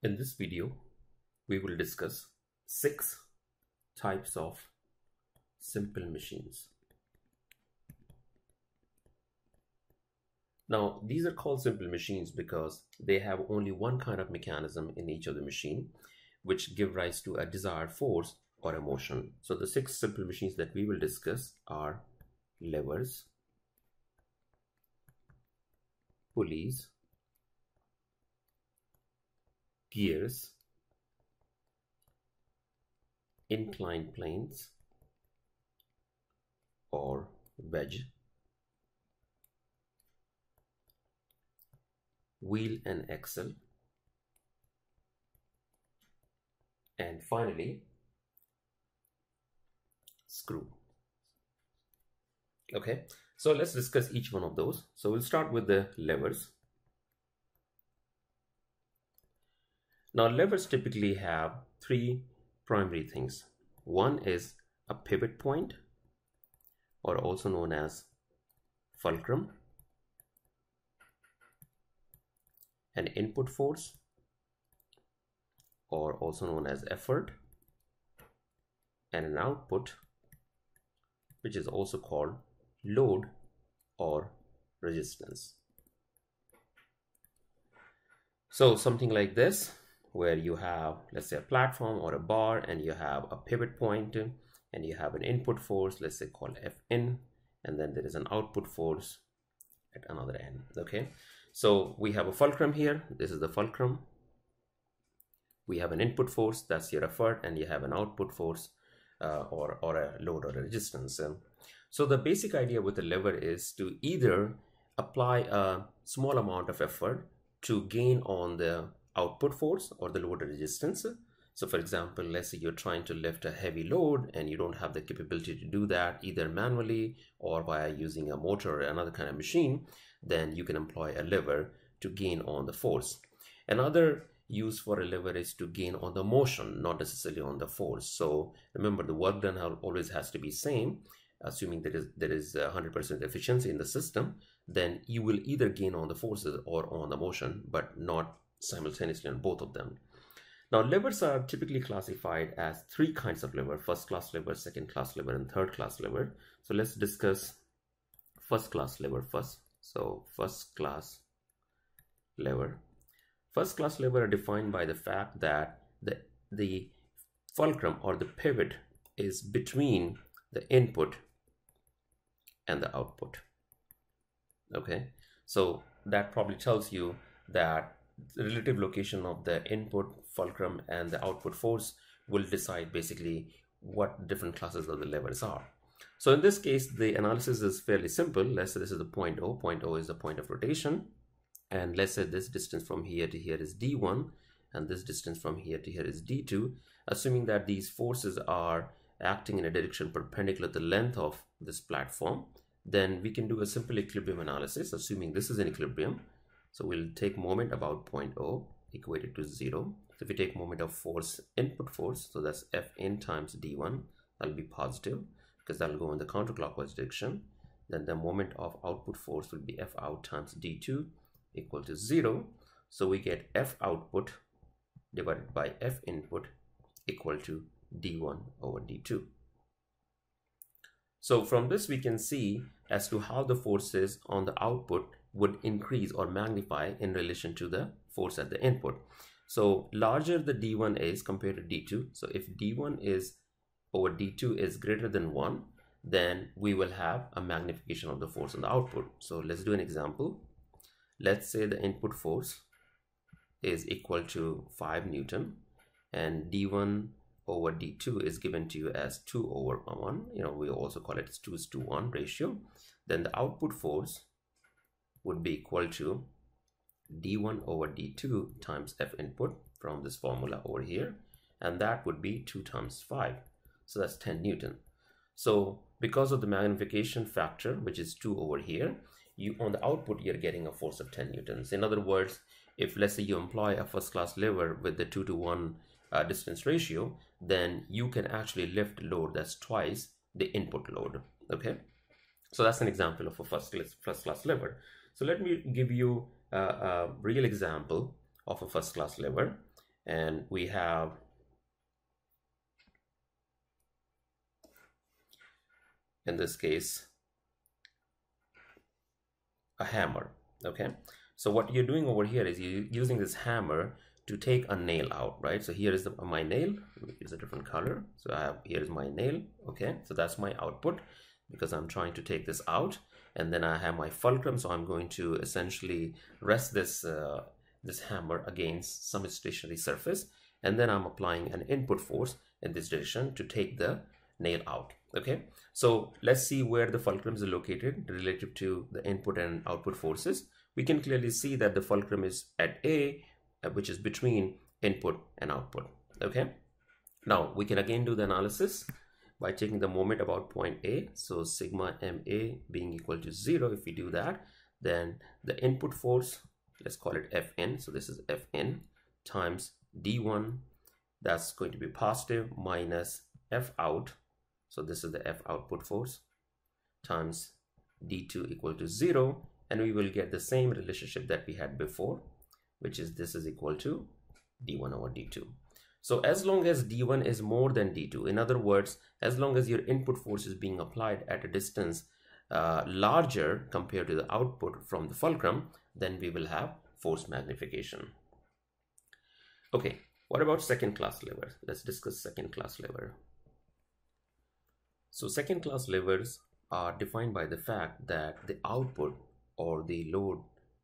In this video, we will discuss six types of simple machines. Now, these are called simple machines because they have only one kind of mechanism in each of the machine, which give rise to a desired force or a motion. So the six simple machines that we will discuss are levers, pulleys, gears, inclined planes or wedge, wheel and axle, and finally screw. Okay, so let's discuss each one of those. So we'll start with the levers. Now levers typically have three primary things. One is a pivot point or also known as fulcrum, an input force or also known as effort and an output which is also called load or resistance. So something like this where you have let's say a platform or a bar and you have a pivot point and you have an input force let's say called Fn and then there is an output force at another end okay? So we have a fulcrum here. This is the fulcrum. We have an input force that's your effort and you have an output force uh, or, or a load or a resistance. So the basic idea with the lever is to either apply a small amount of effort to gain on the output force or the load resistance. So for example, let's say you're trying to lift a heavy load and you don't have the capability to do that either manually or via using a motor or another kind of machine, then you can employ a lever to gain on the force. Another use for a lever is to gain on the motion, not necessarily on the force. So remember the work done always has to be same, assuming there is there is 100% efficiency in the system, then you will either gain on the forces or on the motion, but not simultaneously on both of them. Now, levers are typically classified as three kinds of lever, first class lever, second class lever, and third class lever. So let's discuss first class lever first. So first class lever. First class lever are defined by the fact that the, the fulcrum or the pivot is between the input and the output. Okay, so that probably tells you that relative location of the input fulcrum and the output force will decide basically what different classes of the levers are. So in this case, the analysis is fairly simple. Let's say this is the point O. Point O is the point of rotation. And let's say this distance from here to here is D1 and this distance from here to here is D2. Assuming that these forces are acting in a direction perpendicular to the length of this platform, then we can do a simple equilibrium analysis, assuming this is an equilibrium. So we'll take moment about point O equated to zero. So if we take moment of force, input force, so that's F in times D1, that'll be positive because that'll go in the counterclockwise direction. Then the moment of output force will be F out times D2 equal to zero. So we get F output divided by F input equal to D1 over D2. So from this we can see as to how the forces on the output would increase or magnify in relation to the force at the input. So larger the D1 is compared to D2. So if D1 is over D2 is greater than 1, then we will have a magnification of the force on the output. So let's do an example. Let's say the input force is equal to 5 Newton and D1 over D2 is given to you as 2 over 1. You know, we also call it 2 is to 1 ratio. Then the output force would be equal to d1 over d2 times f input from this formula over here and that would be 2 times 5 so that's 10 newton. So because of the magnification factor which is 2 over here you on the output you're getting a force of 10 newtons. In other words if let's say you employ a first class lever with the 2 to 1 uh, distance ratio then you can actually lift load that's twice the input load. Okay? So that's an example of a first class, first class lever so let me give you a, a real example of a first class lever and we have in this case a hammer okay? So what you're doing over here is you're using this hammer to take a nail out right? So here is the, my nail. Use a different color. So I have here is my nail okay? So that's my output because I'm trying to take this out and then I have my fulcrum so I'm going to essentially rest this uh, this hammer against some stationary surface and then I'm applying an input force in this direction to take the nail out okay? So let's see where the fulcrum is located relative to the input and output forces. We can clearly see that the fulcrum is at A uh, which is between input and output okay? Now we can again do the analysis by taking the moment about point A so sigma MA being equal to zero if we do that then the input force let's call it Fn so this is Fn times D1 that's going to be positive minus F out so this is the F output force times D2 equal to 0 and we will get the same relationship that we had before which is this is equal to D1 over D2. So as long as D1 is more than D2, in other words, as long as your input force is being applied at a distance uh, larger compared to the output from the fulcrum, then we will have force magnification. Okay, what about second class lever? Let's discuss second class lever. So second class levers are defined by the fact that the output or the load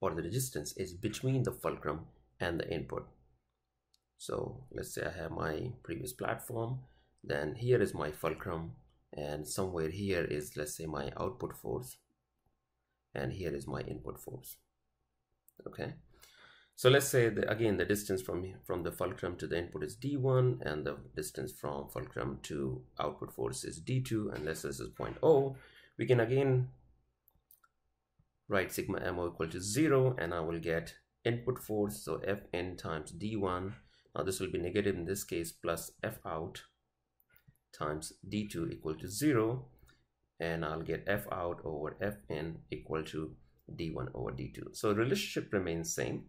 or the resistance is between the fulcrum and the input. So let's say I have my previous platform, then here is my fulcrum and somewhere here is let's say my output force and here is my input force. Okay. So let's say again the distance from from the fulcrum to the input is d1 and the distance from fulcrum to output force is d2 and let's say this is 0.0 we can again write sigma mo equal to 0 and I will get input force so Fn times d1 now this will be negative in this case plus F out times d2 equal to 0 and I'll get F out over Fn equal to d1 over d2 so relationship remains same.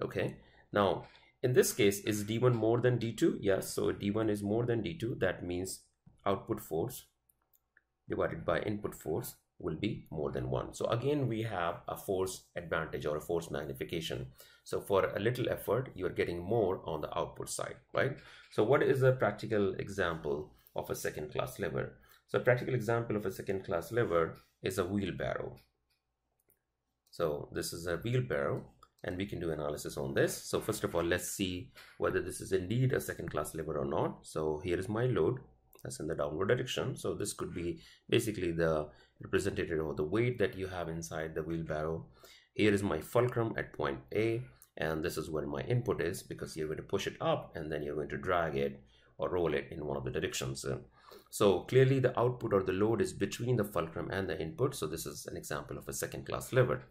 Okay. Now in this case is d1 more than d2 yes. So d1 is more than d2 that means output force divided by input force will be more than one. So again we have a force advantage or a force magnification. So for a little effort you are getting more on the output side right? So what is a practical example of a second class lever? So a practical example of a second class lever is a wheelbarrow. So this is a wheelbarrow and we can do analysis on this. So first of all, let's see whether this is indeed a second class lever or not. So here is my load that's in the downward direction. So this could be basically the representative of the weight that you have inside the wheelbarrow. Here is my fulcrum at point A and this is where my input is because you're going to push it up and then you're going to drag it or roll it in one of the directions. So clearly the output or the load is between the fulcrum and the input. So this is an example of a second class lever.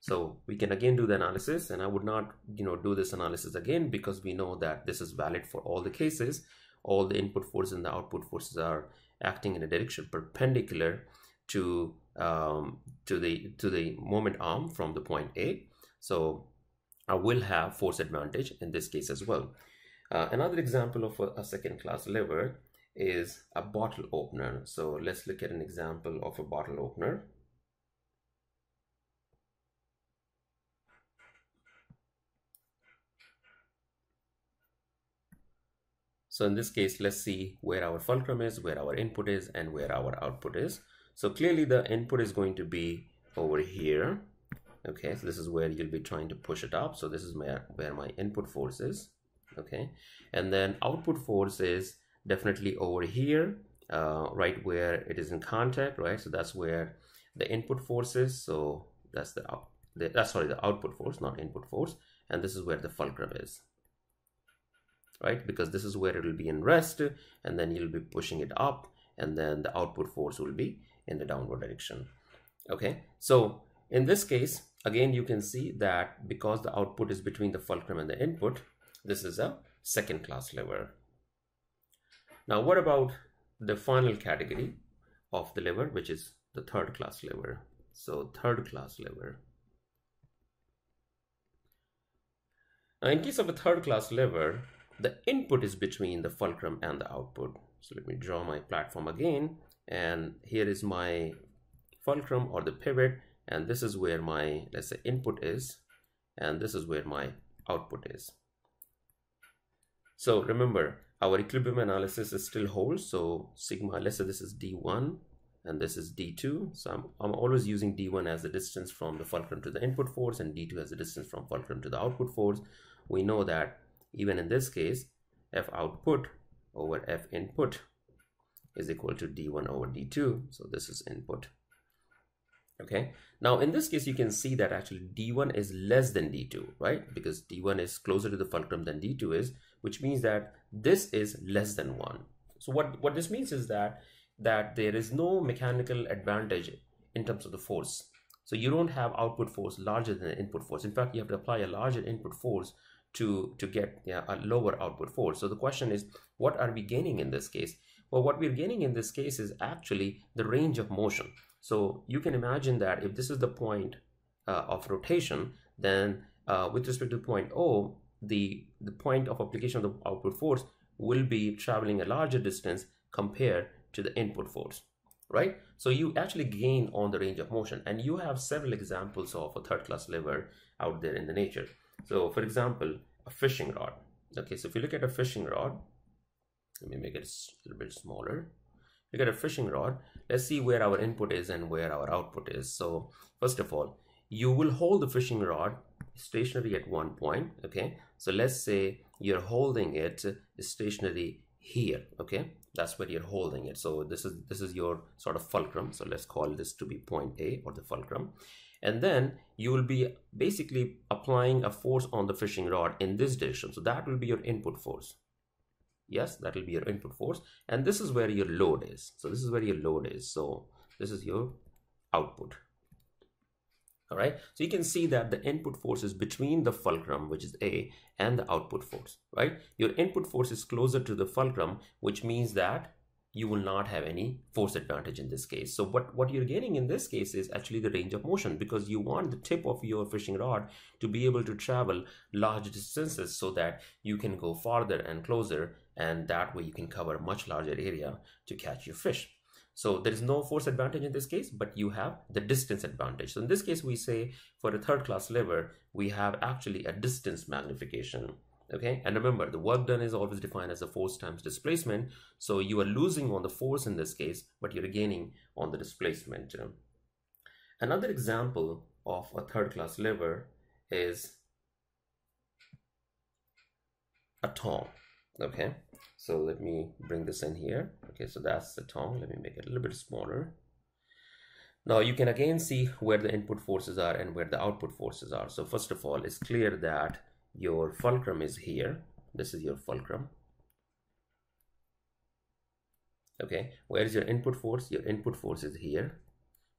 So we can again do the analysis and I would not, you know, do this analysis again because we know that this is valid for all the cases. All the input forces and the output forces are acting in a direction perpendicular to um, to the to the moment arm from the point A. So I will have force advantage in this case as well. Uh, another example of a, a second class lever is a bottle opener. So let's look at an example of a bottle opener. So in this case, let's see where our fulcrum is, where our input is, and where our output is. So clearly the input is going to be over here. Okay, so this is where you'll be trying to push it up. So this is my, where my input force is. Okay, and then output force is definitely over here, uh, right where it is in contact, right? So that's where the input force is. So that's the, out, the that's sorry, the output force, not input force. And this is where the fulcrum is right? Because this is where it will be in rest and then you'll be pushing it up and then the output force will be in the downward direction. Okay, so in this case, again, you can see that because the output is between the fulcrum and the input, this is a second class lever. Now, what about the final category of the lever, which is the third class lever? So third class lever. Now, in case of a third class lever, the input is between the fulcrum and the output. So let me draw my platform again. And here is my fulcrum or the pivot. And this is where my, let's say input is. And this is where my output is. So remember, our equilibrium analysis is still holds. So sigma, let's say this is D1 and this is D2. So I'm, I'm always using D1 as the distance from the fulcrum to the input force and D2 as the distance from fulcrum to the output force. We know that even in this case, F output over F input is equal to D1 over D2. So this is input. Okay. Now in this case, you can see that actually D1 is less than D2, right? Because D1 is closer to the fulcrum than D2 is, which means that this is less than one. So what, what this means is that that there is no mechanical advantage in terms of the force. So you don't have output force larger than the input force. In fact, you have to apply a larger input force to, to get yeah, a lower output force. So the question is, what are we gaining in this case? Well, what we're gaining in this case is actually the range of motion. So you can imagine that if this is the point uh, of rotation, then uh, with respect to point O, the, the point of application of the output force will be traveling a larger distance compared to the input force right so you actually gain on the range of motion and you have several examples of a third class lever out there in the nature so for example a fishing rod. Okay so if you look at a fishing rod let me make it a little bit smaller. Look at a fishing rod. Let's see where our input is and where our output is. So first of all you will hold the fishing rod stationary at one point okay? So let's say you're holding it stationary here okay? That's where you're holding it. So this is this is your sort of fulcrum. So let's call this to be point a or the fulcrum and then you will be basically applying a force on the fishing rod in this direction. So that will be your input force. Yes that will be your input force. And this is where your load is. So this is where your load is. So this is your output. All right? So you can see that the input force is between the fulcrum which is a and the output force right? Your input force is closer to the fulcrum which means that you will not have any force advantage in this case so what what you're gaining in this case is actually the range of motion because you want the tip of your fishing rod to be able to travel large distances so that you can go farther and closer and that way you can cover a much larger area to catch your fish so there is no force advantage in this case, but you have the distance advantage. So in this case, we say for a third class lever, we have actually a distance magnification. Okay, and remember the work done is always defined as a force times displacement. So you are losing on the force in this case, but you're gaining on the displacement. Another example of a third class lever is a tong. Okay, so let me bring this in here. Okay, so that's the tongue. Let me make it a little bit smaller. Now you can again see where the input forces are and where the output forces are. So first of all, it's clear that your fulcrum is here. This is your fulcrum. Okay, where is your input force? Your input force is here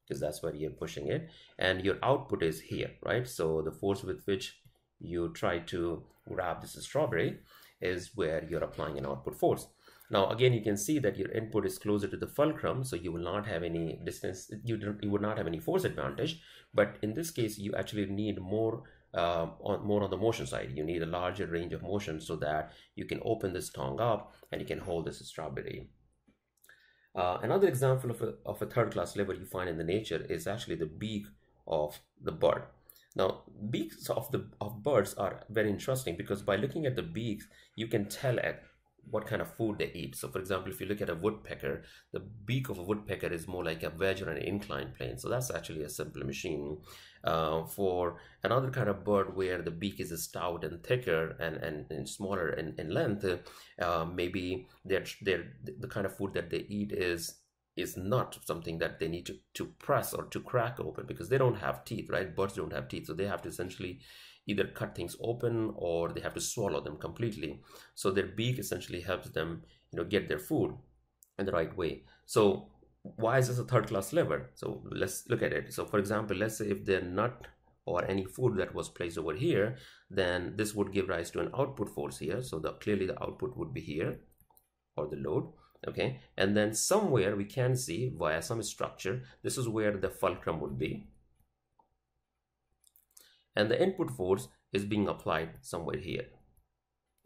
because that's where you're pushing it. And your output is here, right? So the force with which you try to grab this strawberry is where you're applying an output force. Now, again, you can see that your input is closer to the fulcrum, so you will not have any distance, you, you would not have any force advantage. But in this case, you actually need more uh, on, more on the motion side. You need a larger range of motion so that you can open this tongue up and you can hold this strawberry. Uh, another example of a, of a third class lever you find in the nature is actually the beak of the bird. Now, beaks of the of birds are very interesting because by looking at the beaks, you can tell at what kind of food they eat. So, for example, if you look at a woodpecker, the beak of a woodpecker is more like a wedge or an inclined plane. So that's actually a simple machine. Uh, for another kind of bird where the beak is stout and thicker and, and, and smaller in, in length, uh, maybe they're, the kind of food that they eat is is not something that they need to, to press or to crack open because they don't have teeth, right? Birds don't have teeth. So they have to essentially either cut things open or they have to swallow them completely. So their beak essentially helps them, you know, get their food in the right way. So why is this a third class lever? So let's look at it. So for example, let's say if they're nut or any food that was placed over here, then this would give rise to an output force here. So the, clearly the output would be here or the load okay and then somewhere we can see via some structure this is where the fulcrum would be and the input force is being applied somewhere here.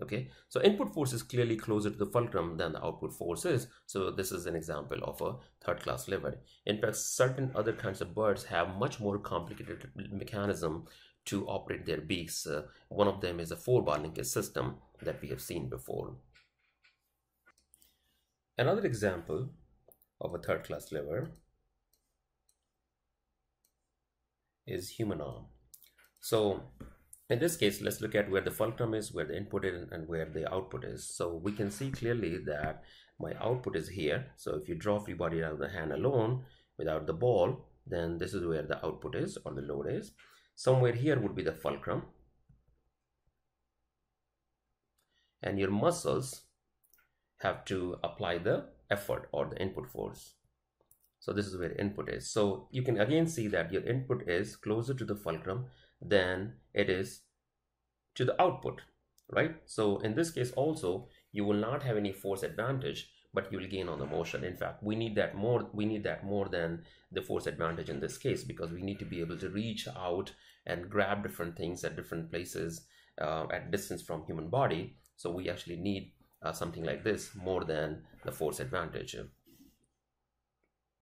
Okay? So input force is clearly closer to the fulcrum than the output force is. So this is an example of a third class lever in fact certain other kinds of birds have much more complicated mechanism to operate their beaks. Uh, one of them is a four bar linkage system that we have seen before. Another example of a third class lever is human arm so in this case, let's look at where the fulcrum is, where the input is, and where the output is. So we can see clearly that my output is here. So if you draw free body out of the hand alone, without the ball, then this is where the output is or the load is. Somewhere here would be the fulcrum. And your muscles have to apply the effort or the input force. So this is where input is. So you can again see that your input is closer to the fulcrum than it is to the output, right? So in this case also, you will not have any force advantage, but you will gain on the motion. In fact, we need that more, we need that more than the force advantage in this case, because we need to be able to reach out and grab different things at different places uh, at distance from human body. So we actually need uh, something like this more than the force advantage.